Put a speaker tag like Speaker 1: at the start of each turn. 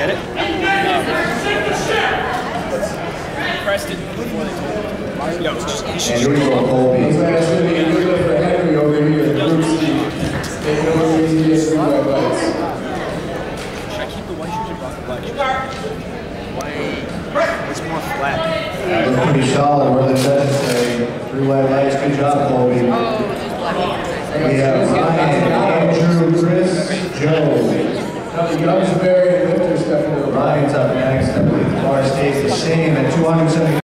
Speaker 1: Get it? Pressed it before they told me. Yo, it's just, it's just
Speaker 2: And here we go, Colby.
Speaker 3: That's why I said you can do it for Henry over here in Group C. They know the easiest blue white lights.
Speaker 1: Should I keep the white shoes or rock the black shoes? White. It's more flat.
Speaker 2: Look pretty solid, where the judges say, three white lights, good job, Colby.
Speaker 4: Oh, those black ones.
Speaker 2: We have Ryan, Andrew, Chris, Joe.
Speaker 3: Now the Youngsbury and Winter step into the
Speaker 2: Ryan's up next, I believe the bar stays the same at 270.